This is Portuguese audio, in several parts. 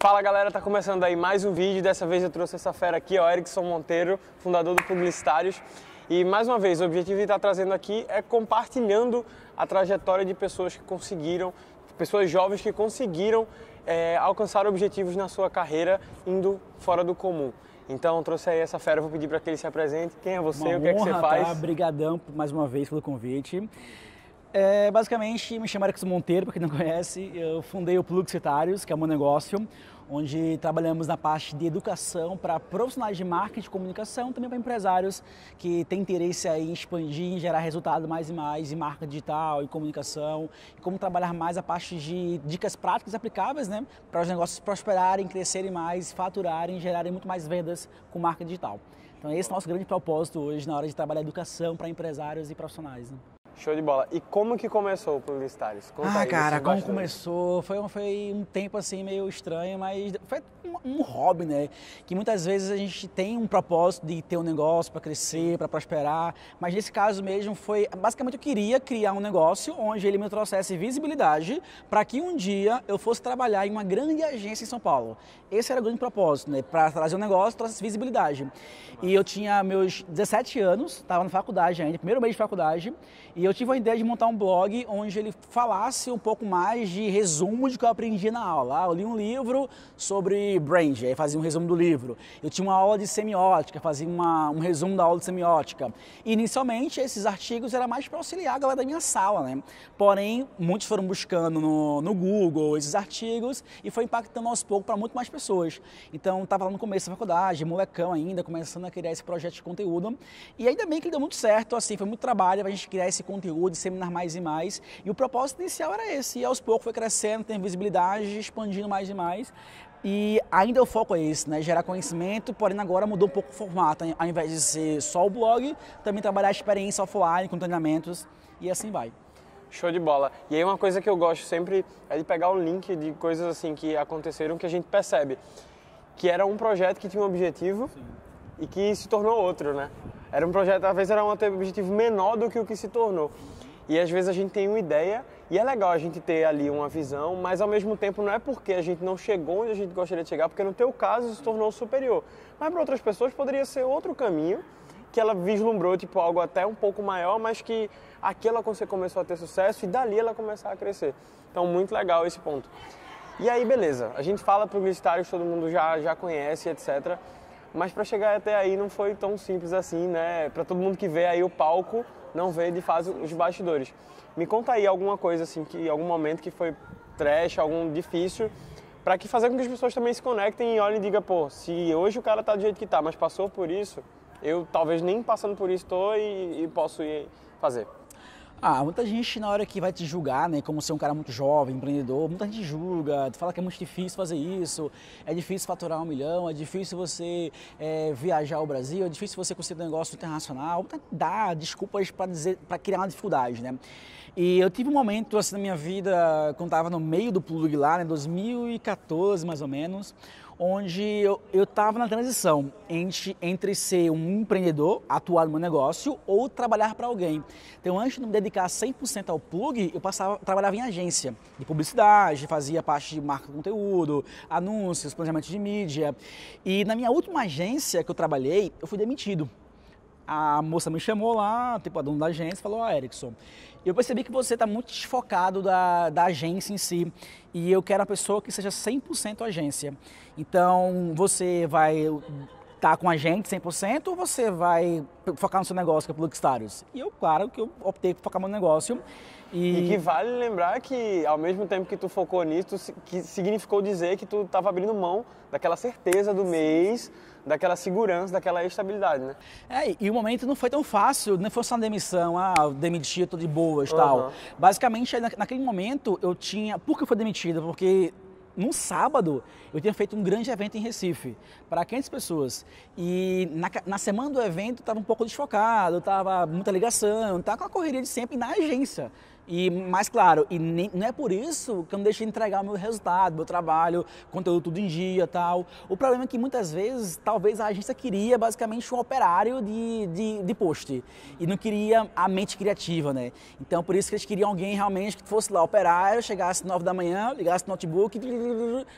Fala galera, tá começando aí mais um vídeo. Dessa vez eu trouxe essa fera aqui, ó, Erickson Monteiro, fundador do Publicitários. E mais uma vez, o objetivo de estar trazendo aqui é compartilhando a trajetória de pessoas que conseguiram, pessoas jovens que conseguiram é, alcançar objetivos na sua carreira indo fora do comum. Então trouxe aí essa fera, vou pedir para que ele se apresente. Quem é você? Uma o que é que você honra, faz? Tá? Brigadão mais uma vez pelo convite. É, basicamente, me chamo Erickson Monteiro, para quem não conhece, eu fundei o Publicitários, que é meu negócio, onde trabalhamos na parte de educação para profissionais de marketing e comunicação, também para empresários que têm interesse em expandir, em gerar resultado mais e mais em marca digital e comunicação, e como trabalhar mais a parte de dicas práticas aplicáveis, né, para os negócios prosperarem, crescerem mais, faturarem, gerarem muito mais vendas com marca digital. Então esse é o nosso grande propósito hoje na hora de trabalhar educação para empresários e profissionais. Né? Show de bola. E como que começou o Publicitários? Conta ah, aí, cara, como começou? Foi, um- foi um tempo assim meio estranho, mas foi um, um hobby, né? Que muitas vezes a gente tem um propósito de ter um negócio para crescer, para prosperar, mas nesse caso mesmo foi basicamente eu queria criar um negócio onde ele me trouxesse visibilidade para que um dia eu fosse trabalhar em uma grande agência em São Paulo. Esse era o grande propósito, né? Para trazer um negócio, trouxe visibilidade. E eu tinha meus 17 anos, estava na faculdade ainda, primeiro mês de faculdade, e eu tive a ideia de montar um blog onde ele falasse um pouco mais de resumo de que eu aprendi na aula. Ah, eu li um livro sobre brand, aí fazia um resumo do livro. Eu tinha uma aula de semiótica, fazia uma- um resumo da aula de semiótica. Inicialmente, esses artigos eram mais para auxiliar a galera da minha sala, né? Porém, muitos foram buscando no, no Google esses artigos e foi impactando aos poucos para muito mais pessoas. Então, estava lá no começo da faculdade, molecão ainda, começando a criar esse projeto de conteúdo. E ainda bem que deu muito certo, assim, foi muito trabalho para a gente criar esse conteúdo, disseminar mais e mais. E o propósito inicial era esse. E aos poucos foi crescendo, tem visibilidade, expandindo mais e mais. E ainda o foco é esse, né? Gerar conhecimento, porém agora mudou um pouco o formato. Ao invés de ser só o blog, também trabalhar a experiência offline, com treinamentos e assim vai. Show de bola. E aí uma coisa que eu gosto sempre é de pegar o link de coisas assim que aconteceram que a gente percebe que era um projeto que tinha um objetivo e que se tornou outro, né? Era um projeto, às vezes era um objetivo menor do que o que se tornou. E às vezes a gente tem uma ideia e é legal a gente ter ali uma visão, mas ao mesmo tempo não é porque a gente não chegou onde a gente gostaria de chegar, porque no teu caso se tornou superior. Mas para outras pessoas poderia ser outro caminho que ela vislumbrou tipo algo até um pouco maior, mas que aqui ela come- começou a ter sucesso e dali ela começar a crescer. Então muito legal esse ponto. E aí beleza, a gente fala publicitários, todo mundo já já conhece, etc. Mas para chegar até aí não foi tão simples assim, né? Para todo mundo que vê aí o palco, não vê de fato os bastidores. Me conta aí alguma coisa assim que algum momento que foi trash, algum difícil, para que fazer com que as pessoas também se conectem e olhem e digam, pô, se hoje o cara tá do jeito que tá, mas passou por isso, eu talvez nem passando por isso tô e, e posso ir fazer. Ah, muita gente na hora que vai te julgar, né, como ser um cara muito jovem, empreendedor, muita gente julga, fala que é muito difícil fazer isso, é difícil faturar um milhão, é difícil você é, viajar ao Brasil, é difícil você conseguir um negócio internacional, dá desculpas para dizer, para criar uma dificuldade, né? E eu tive um momento assim na minha vida, quando estava no meio do plug lá, né, 2014 mais ou menos, onde eu estava na transição entre, entre ser um empreendedor, atuar no meu negócio ou trabalhar para alguém. Então, antes de me dedicar 100% ao plug, eu passava, trabalhava em agência de publicidade, fazia parte de marca de conteúdo, anúncios, planejamento de mídia. E na minha última agência que eu trabalhei, eu fui demitido. A moça me chamou lá, tipo, a dona da agência, falou, ó, Erickson, eu percebi que você está muito desfocado da, da agência em si e eu quero uma pessoa que seja 100% agência. Então, você vai estar com a gente 100% ou você vai focar no seu negócio, que é Publicitários? E eu, claro, que eu optei por focar no meu negócio. E, E que vale lembrar que, ao mesmo tempo que tu focou nisso, tu que significou dizer que tu estava abrindo mão daquela certeza do mês, daquela segurança, daquela estabilidade, né? É, e o momento não foi tão fácil, não foi só uma demissão, ah, demiti, eu tô de boas e Aham. tal. Basicamente, na- naquele momento, eu tinha... Por que eu fui demitido? Porque num sábado, eu tinha feito um grande evento em Recife, para 500 pessoas. E na, na semana do evento, estava um pouco desfocado, estava muita ligação, estava com a correria de sempre na agência. E, mais claro, e nem, não é por isso que eu não deixei de entregar o meu resultado, meu trabalho, conteúdo tudo em dia tal. O problema é que muitas vezes, talvez a agência queria basicamente um operário de, de, de post e não queria a mente criativa, né? Então, por isso que eles queriam alguém realmente que fosse lá operário, chegasse às 9 da manhã, ligasse no notebook,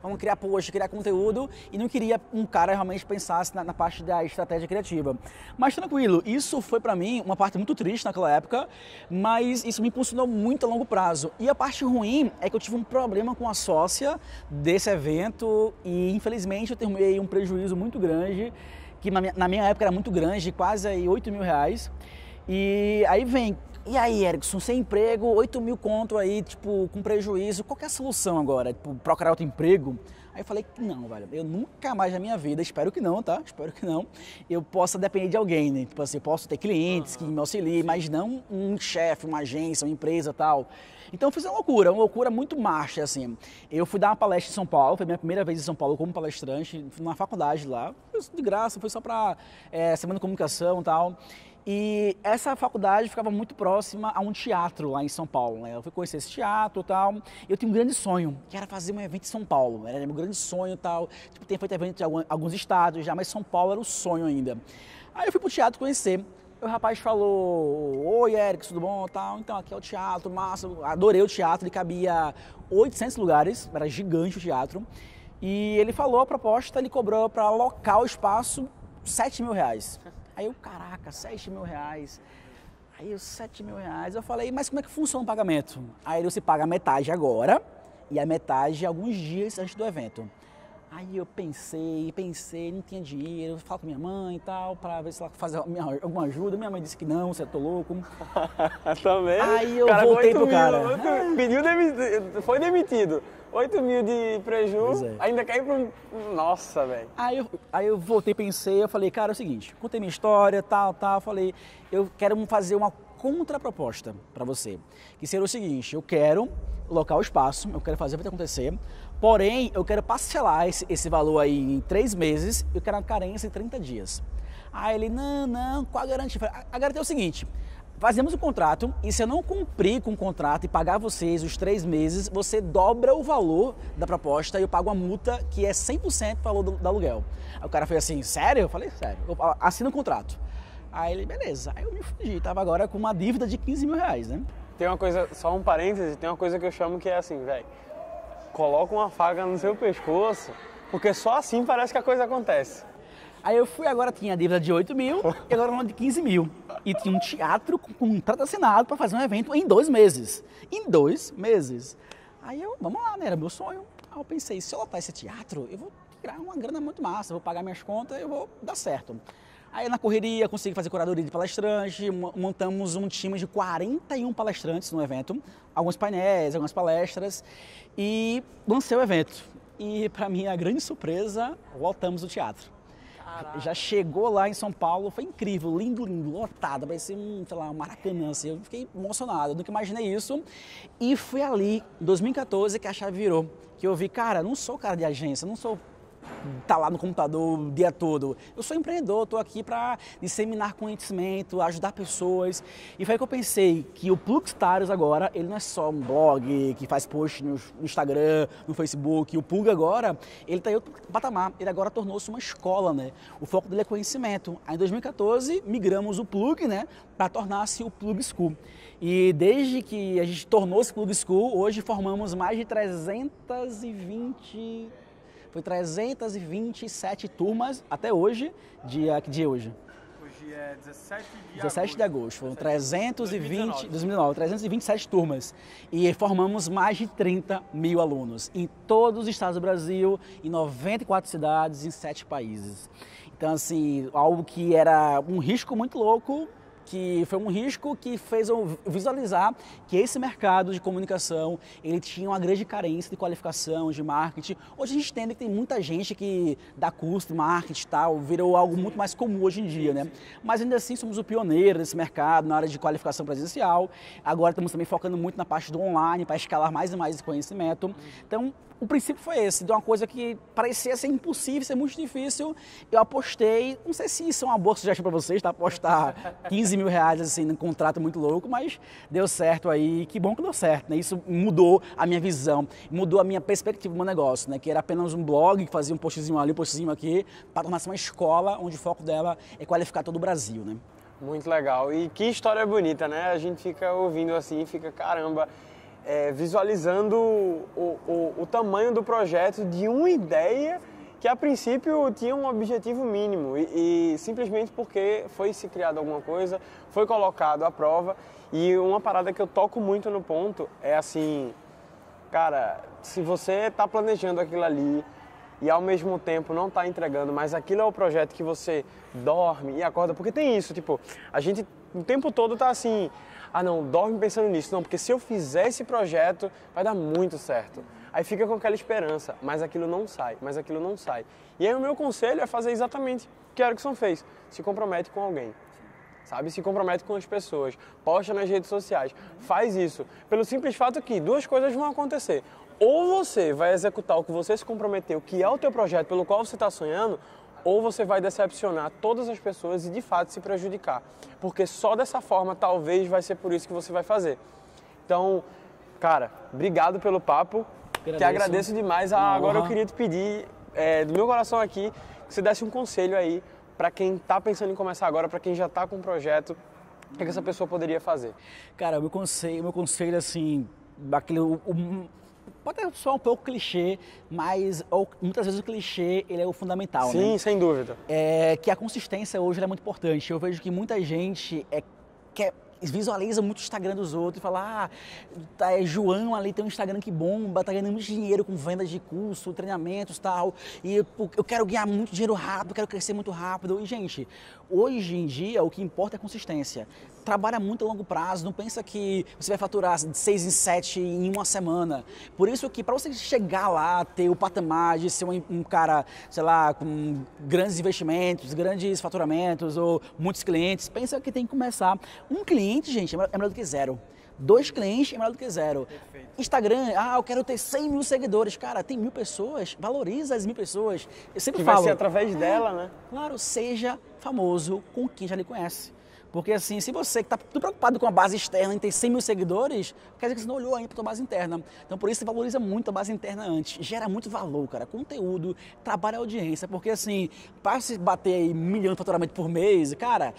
vamos criar post, criar conteúdo e não queria um cara realmente pensasse na, na parte da estratégia criativa. Mas tranquilo, isso foi para mim uma parte muito triste naquela época, mas isso me impulsionou muito a longo prazo. E a parte ruim é que eu tive um problema com a sócia desse evento e infelizmente eu terminei um prejuízo muito grande, que na minha, época era muito grande, quase aí 8 mil reais. E aí vem, e aí, Erickson, sem emprego, 8 mil conto aí, tipo, com prejuízo, qual é a solução agora? Tipo, procurar outro emprego? Aí eu falei não, velho, eu nunca mais na minha vida, espero que não, tá? Espero que não, eu possa depender de alguém, né? Tipo assim, posso ter clientes que me auxiliem, mas não um chefe, uma agência, uma empresa tal. Então eu fiz uma loucura, uma loucura muito marcha, assim. Eu fui dar uma palestra em São Paulo, foi minha primeira vez em São Paulo como palestrante, numa faculdade lá, de graça, foi só para é, Semana de Comunicação e tal. E essa faculdade ficava muito próxima a um teatro lá em São Paulo. Né? Eu fui conhecer esse teatro e tal. Eu tinha um grande sonho, que era fazer um evento em São Paulo. Era meu grande sonho e tal. Tipo, tem feito evento em alguns estados já, mas São Paulo era o sonho ainda. Aí eu fui pro teatro conhecer. O rapaz falou, oi Eric, tudo bom? Tal. Então aqui é o teatro, massa. Adorei o teatro, ele cabia 800 lugares, era gigante o teatro. E ele falou a proposta, ele cobrou para o espaço 7 mil reais. Aí eu, caraca, 7 mil reais. Aí eu, 7 mil reais. Eu falei, mas como é que funciona o pagamento? Aí você paga metade agora e a metade alguns dias antes do evento. Aí eu pensei, pensei, não tinha dinheiro, falo com minha mãe e tal, para ver se ela faz alguma ajuda. Minha mãe disse que não, você é tô louco. Também? Aí eu cara, voltei pro cara. Mil, pediu demitido, foi demitido. 8 mil de prejuízo, é. ainda ir para um... Nossa, velho. Aí eu, aí eu voltei, pensei, eu falei, cara, é o seguinte, contei minha história, tal, tal, falei, eu quero fazer uma contraproposta para você, que seria o seguinte, eu quero locar o espaço, eu quero fazer o que acontecer, porém, eu quero parcelar esse, esse valor aí em três meses, eu quero uma carência em 30 dias. Aí ele, não, não, qual a garantia? A garantia é o seguinte, Fazemos o contrato e se eu não cumprir com o contrato e pagar vocês os três meses, você dobra o valor da proposta e eu pago uma multa que é 100% do valor do, do aluguel. Aí o cara foi assim, sério? Eu falei, sério. Eu, assina o contrato. Aí ele, beleza. Aí eu me fugi, tava agora com uma dívida de 15 mil reais, né? Tem uma coisa, só um parêntese, tem uma coisa que eu chamo que é assim, velho. Coloca uma faca no seu pescoço, porque só assim parece que a coisa acontece. Aí eu fui, agora tinha a dívida de 8 mil e agora uma de 15 mil. E tinha um teatro com um contrato assinado para fazer um evento em dois meses. Em dois meses. Aí eu, vamos lá, né? Era meu sonho. Aí eu pensei, se eu lotar esse teatro, eu vou tirar uma grana muito massa, vou pagar minhas contas, eu vou dar certo. Aí na correria consegui fazer curadoria de palestrante, montamos um time de 41 palestrantes no evento, alguns painéis, algumas palestras e lancei o evento. E para minha grande surpresa, voltamos o teatro. Caraca. Já chegou lá em São Paulo, foi incrível, lindo, lindo, lotado, parecia um, sei lá, um maracanã, assim. Eu fiquei emocionado, nunca imaginei isso. E foi ali, em 2014, que a chave virou. Que eu vi, cara, não sou cara de agência, não sou tá lá no computador o dia todo. Eu sou empreendedor, estou aqui para disseminar conhecimento, ajudar pessoas. E foi aí que eu pensei que o Plugstars agora, ele não é só um blog que faz post no Instagram, no Facebook. O Plug agora, ele está em outro patamar. Ele agora tornou-se uma escola, né? O foco dele é conhecimento. Aí em 2014, migramos o Plug, né? Para tornar-se o Plug School. E desde que a gente tornou-se Plug School, hoje formamos mais de 320 foi 327 turmas até hoje, dia que dia é hoje? Hoje é 17 de 17 agosto. de agosto. Foram 320, 2019. 2019, 327 turmas. E formamos mais de 30 mil alunos em todos os estados do Brasil, em 94 cidades, em 7 países. Então, assim, algo que era um risco muito louco, que foi um risco que fez eu visualizar que esse mercado de comunicação ele tinha uma grande carência de qualificação, de marketing. Hoje a gente entende que tem muita gente que dá curso de marketing e tal, virou algo muito mais comum hoje em dia, né? Mas ainda assim somos o pioneiro desse mercado na área de qualificação presencial. Agora estamos também focando muito na parte do online para escalar mais e mais esse conhecimento. Então, o princípio foi esse, de uma coisa que parecia ser impossível, ser muito difícil. Eu apostei, não sei se isso é uma boa sugestão para vocês, tá? Apostar 15 15 mil reais, assim, num contrato muito louco, mas deu certo aí, que bom que deu certo, né? Isso mudou a minha visão, mudou a minha perspectiva do meu negócio, né? Que era apenas um blog que fazia um postzinho ali, um postzinho aqui, para tornar-se uma escola onde o foco dela é qualificar todo o Brasil, né? Muito legal. E que história bonita, né? A gente fica ouvindo assim fica, caramba, é, visualizando o, o, o tamanho do projeto de uma ideia que a princípio tinha um objetivo mínimo e, e, simplesmente porque foi se criado alguma coisa, foi colocado à prova e uma parada que eu toco muito no ponto é assim, cara, se você está planejando aquilo ali e ao mesmo tempo não está entregando, mas aquilo é o projeto que você dorme e acorda, porque tem isso, tipo, a gente o tempo todo está assim, ah não, dorme pensando nisso, não, porque se eu fizer esse projeto vai dar muito certo. Aí fica com aquela esperança, mas aquilo não sai, mas aquilo não sai. E aí o meu conselho é fazer exatamente o que Erickson fez, se compromete com alguém sabe? Se compromete com as pessoas, posta nas redes sociais, faz isso. Pelo simples fato que duas coisas vão acontecer. Ou você vai executar o que você se comprometeu, que é o teu projeto pelo qual você está sonhando, ou você vai decepcionar todas as pessoas e de fato se prejudicar. Porque só dessa forma talvez vai ser por isso que você vai fazer. Então, cara, obrigado pelo papo. Agradeço. Te agradeço demais. Ah, agora eu queria te pedir, é, do meu coração aqui, que você desse um conselho aí para quem está pensando em começar agora, para quem já está com um projeto, o que, essa pessoa poderia fazer? Cara, o meu conselho, meu conselho assim, aquele, o, o, pode ser um pouco clichê, mas ou, muitas vezes o clichê ele é o fundamental, Sim, né? sem dúvida. É que a consistência hoje é muito importante. Eu vejo que muita gente é, quer visualiza muito o Instagram dos outros e fala, ah, tá, é João ali tem um Instagram que bomba, tá ganhando muito dinheiro com vendas de curso, treinamentos tal, e eu, eu quero ganhar muito dinheiro rápido, quero crescer muito rápido. E, gente, hoje em dia o que importa é consistência. Trabalha muito a longo prazo, não pensa que você vai faturar de seis em sete em uma semana. Por isso que para você chegar lá, ter o patamar de ser um, um cara, sei lá, com grandes investimentos, grandes faturamentos ou muitos clientes, pensa que tem que começar. Um cliente, gente, é melhor do que zero. Dois clientes é melhor do que zero. Perfeito. Instagram, ah, eu quero ter 100 mil seguidores. Cara, tem mil pessoas, valoriza as mil pessoas. Eu sempre que falo. vai ser através é, dela, né? Claro, seja famoso com quem já lhe conhece. Porque assim, se você está tudo preocupado com a base externa e tem 100 mil seguidores, quer dizer que você não olhou ainda para a base interna. Então por isso você valoriza muito a base interna antes. Gera muito valor, cara. Conteúdo, trabalha a audiência. Porque assim, para se bater aí um milhão de faturamento por mês, cara,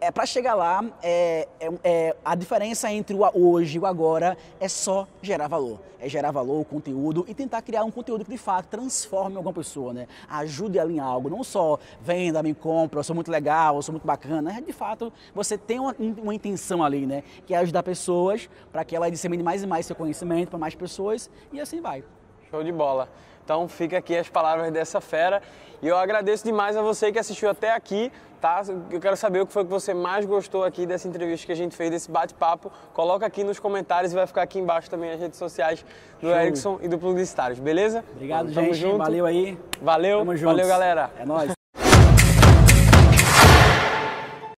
é para chegar lá, é, é, é, a diferença entre o hoje e o agora é só gerar valor. É gerar valor, conteúdo e tentar criar um conteúdo que de fato transforme alguma pessoa, né? Ajude ela em algo, não só venda, me compra, eu sou muito legal, eu sou muito bacana. É, de fato, você tem uma, uma intenção ali, né? Que é ajudar pessoas para que ela dissemine mais e mais seu conhecimento para mais pessoas e assim vai. Show de bola. Então fica aqui as palavras dessa fera e eu agradeço demais a você que assistiu até aqui, tá? Eu quero saber o que foi que você mais gostou aqui dessa entrevista que a gente fez, desse bate-papo. Coloca aqui nos comentários e vai ficar aqui embaixo também as redes sociais do Show. Erickson e do Plug Stars, beleza? Obrigado, Tamo gente. Junto. Valeu aí. Valeu. Valeu, galera. É nóis.